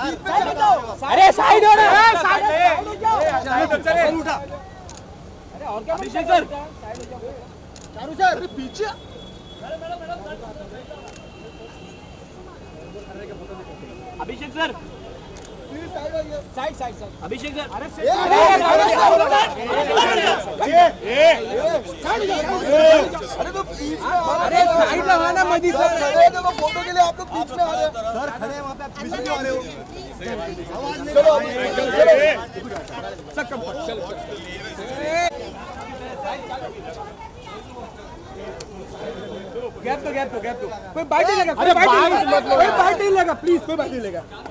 अरे साइड हो ना। साइड उठा अरे और क्या अभिषेक सर चारू सर अरे पीछे Abhishek sir. Side side sir Abhishek sir अरे अरे फ़ोटो के लिए आप लोग बीच में आ रहे सर खड़े पे गैप तो गैप तो गैप तो। कोई बाइट नहीं लेगा, कोई बाइट नहीं लेगा। प्लीज़ कोई बाइट नहीं लेगा।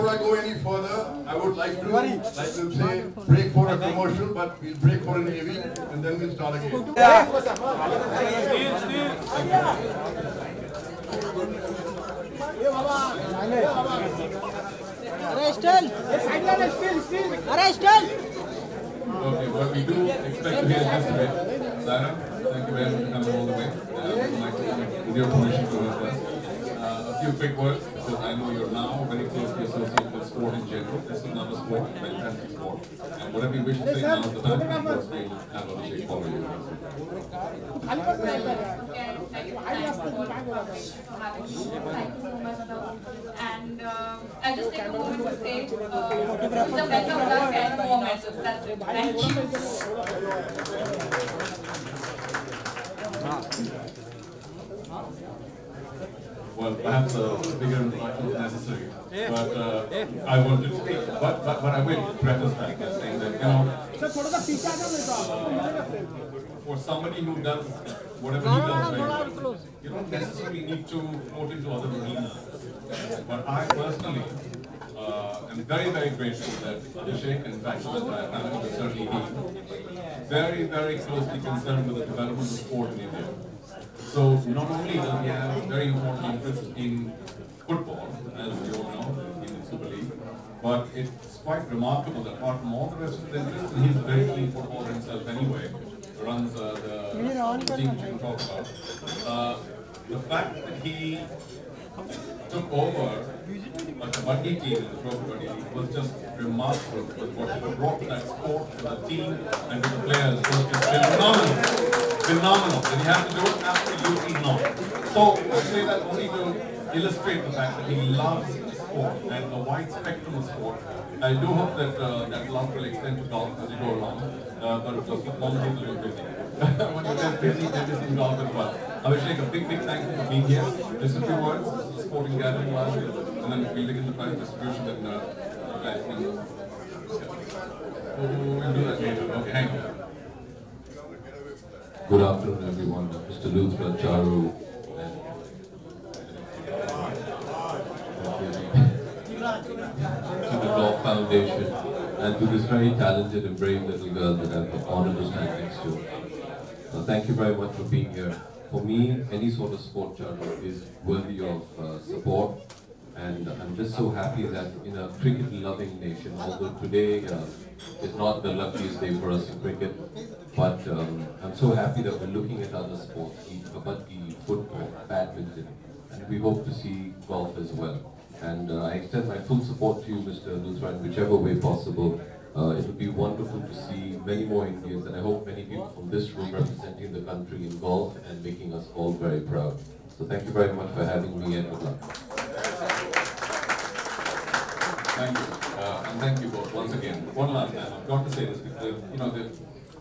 before I go any further, I would like to, like to say, break for a commercial, but we'll break for an AV, and then we'll start again. Okay, what we do expect to hear just a bit. Sarah, thank you very much for coming all the way. Uh, with your permission to us. Uh, a few quick words because I know you're now very closely associated with sport in general. This is another sport, fantastic sport. And whatever you wish to say now is the time, you. And uh, I just take a moment to say, uh, the best of luck and more medals. That's it. Thank you well, perhaps a bigger than necessary. But uh, I wanted, to, but, but, but I will preface that by saying that, you know, for somebody who does whatever he does right you don't necessarily need to float into other arenas. But I personally uh, am very, very grateful that Abhishek and Practice that I very, very closely concerned with the development of sport in India. So not only does he have very important interest in football, as we all know, in the Super League, but it's quite remarkable that apart from all the rest of the interests, and he's a very keen footballer himself anyway, runs uh, the team which you talk about. Uh, the fact that he took over a kabaddi team in the Pro was just remarkable because what he brought that sport, to the team and to the players was just phenomenal. Phenomenal. Did he have to do it? Absolutely not. So I say that only to illustrate the fact that he loves sport and a wide spectrum of sport. I do hope that uh, that love will extend to golf as you go along, uh, but of course, normally he's a little busy. when you're just busy, they're as well. Abhishek, a big, big thank you for being here. Just a few words, last year, and then the prize distribution. We'll do that. Okay. Good afternoon, everyone. Mr. Luthra Charu to the Golf Foundation and to this very talented and brave little girl that I have the honor to stand next to. Uh, thank you very much for being here. For me, any sort of sport Charu is worthy of uh, support and I'm just so happy that in a cricket-loving nation, although today uh, is not the luckiest day for us in cricket, but um, I'm so happy that we're looking at other sports, kabaddi, football, badminton, and we hope to see golf as well. And uh, I extend my full support to you, Mr. Luthra, in whichever way possible. Uh, it would be wonderful to see many more Indians, and I hope many people from this room representing the country involved and making us all very proud. So thank you very much for having me and good luck. Thank you. Uh, and thank you both once again. One last time, I've got to say this because, you know,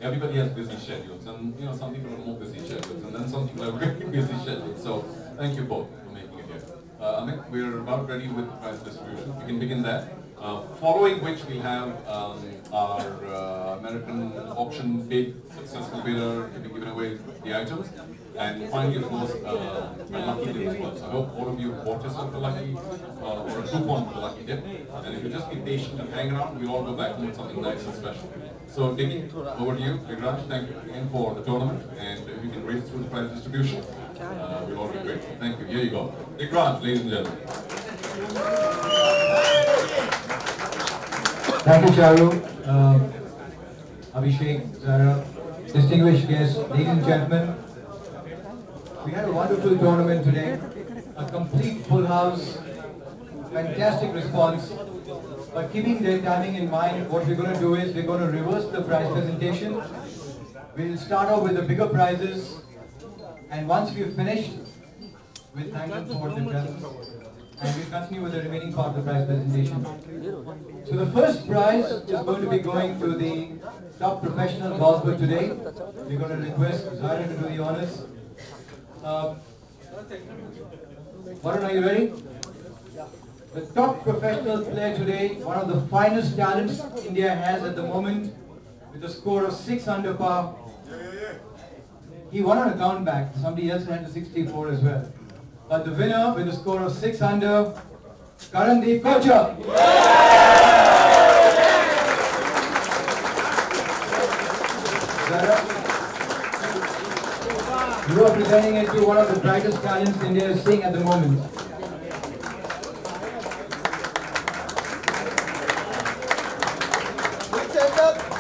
everybody has busy schedules and, you know, some people have more busy schedules and then some people have very busy schedules. So thank you both for making it here. Uh, we're about ready with prize distribution. We can begin that. Uh, following which we have um, our uh, American auction bid, successful bidder to be given away the items. And finally, of course, uh, a lucky dip as well. So I hope all of you bought yourself a lucky, uh, or a coupon for lucky dip. And if you just be patient and hang around, we'll all go back and do something nice and special. So, Dicky, over to you. Vigraj, thank you again for the tournament. And if you can race through the prize distribution, uh, we'll all be grateful. Thank you. Here you go. Vigraj, ladies and gentlemen. Thank you, Charu. Uh, Abhishek, Zara, distinguished guests, ladies and gentlemen. We had a wonderful tournament today, a complete full house, fantastic response. But keeping the timing in mind, what we're going to do is we're going to reverse the prize presentation. We'll start off with the bigger prizes, and once we've finished, we'll thank them for the presents, and we'll continue with the remaining part of the prize presentation. So the first prize is going to be going to the top professional golfer today. We're going to request Zaira to do the honors. Uh, are you ready? The top professional player today, one of the finest talents India has at the moment, with a score of 6 under par. He won on a count back. Somebody else had a 64 as well. But the winner with a score of 6 under, Karandeep Kochhar. You are presenting it to one of the brightest talents India is seeing at the moment. We will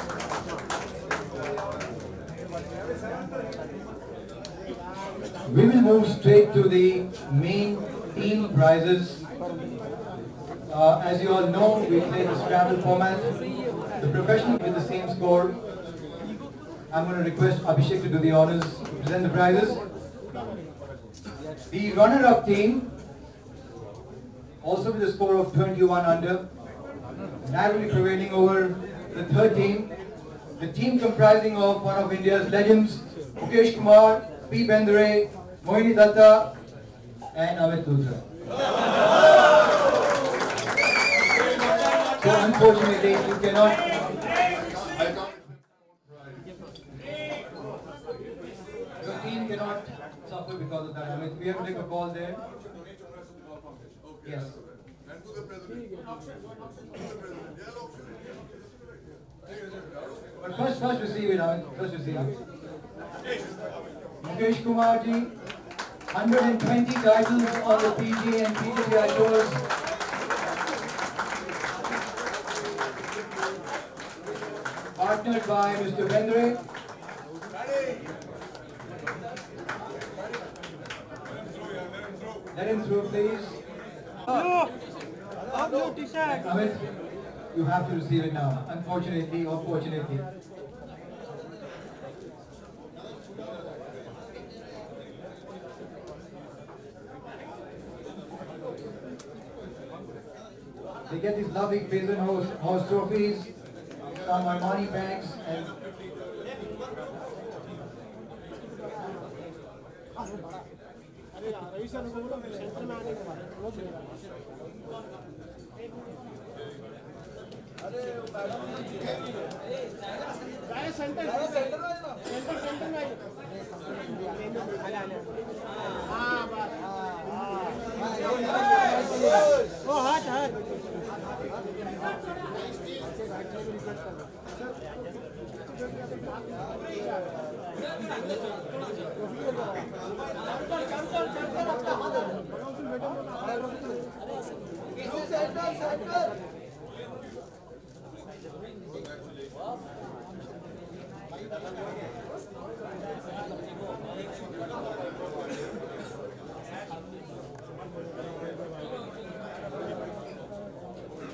move straight to the main team prizes. Uh, as you all know, we play the Scramble format. The professional with the same score. I'm going to request Abhishek to do the honors, present the prizes. The runner-up team, also with a score of 21 under, narrowly prevailing over the third team. The team comprising of one of India's legends, Mukesh Kumar, P. Bendre, Mohini Datta, and Amit Luthra. So unfortunately, you cannot. Your team cannot suffer because of that. Mean, we have to take a call there. Yes. And to the president. But first, first receive it, Amit. First receive it. Mukesh Kumar ji, 120 titles on the PGA and PGA tours. Partnered by Mr. Vendre. Let him through, please. No! Amit, you have to receive it now. Unfortunately or fortunately. They get these lovely Basin horse, horse trophies from our money bags and oh,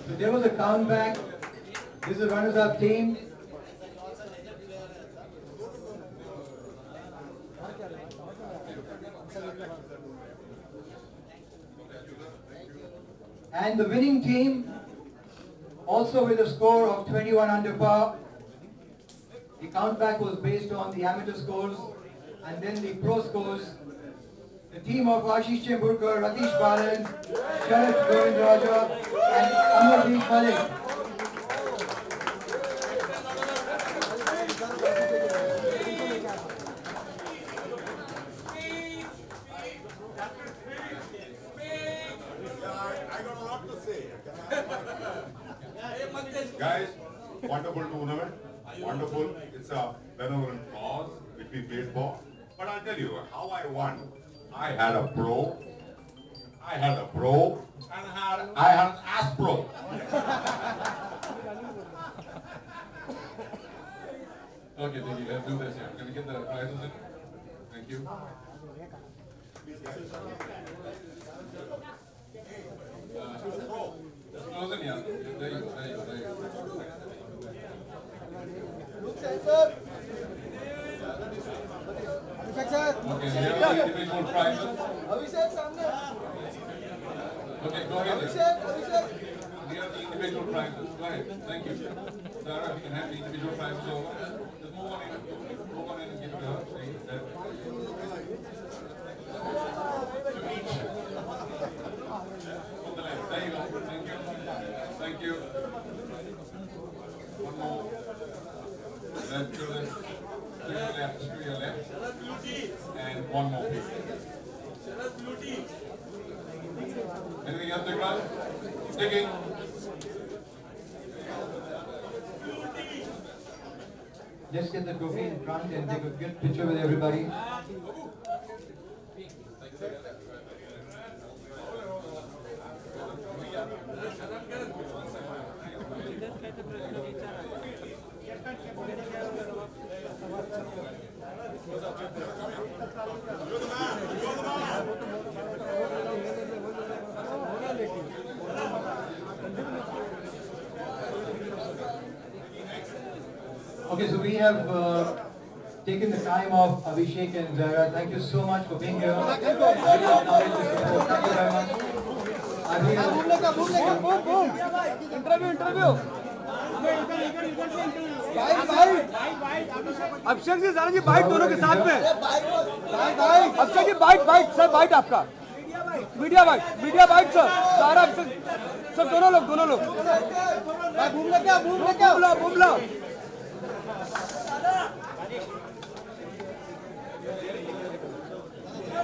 So there was a countback. This is the runners-up team. And the winning team, also with a score of 21 under par. The countback was based on the amateur scores and then the pro scores. The team of Ashish Chemburkar, Ratish Balan, Sharad Govind Raja and Amardeep Malik. I got a lot to say. Guys, wonderful tournament, wonderful. It's a benevolent cause which we paid for. But I'll tell you how I won. I had a pro, I had a pro, and I had I had an ass Aspro. Okay, Diggy, let's do this here. Can we get the prizes in? Thank you. Uh, Look, Abhishek, Abhishek. Thank you. Sarah, we can have the individual move on in, move on in and give it up. Anything else, Niklas? Digging. Let's get the trophy in front and take a good picture with everybody. Okay, so we have uh, taken the time of Abhishek and Zara. Thank you so much for being here. Thank you very much. Interview interview Abhishek ji Sara ji bite दोनों के साथ में। भाई भाई Abhishek ji bite bite sir bite आपका। Media bite media bite sir Sara Abhishek sir दोनों लोग दोनों लोग। भाई घूमने क्या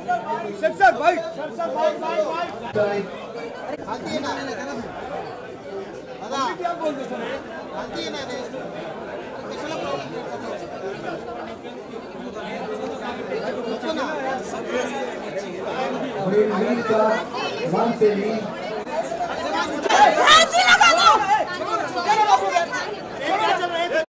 सर सर भाई सर सर भाई भाई भाई हल्दी ना दादा क्या बोल दो सर हल्दी ना दे किसला प्रॉब्लम है ना अभी का वन से भी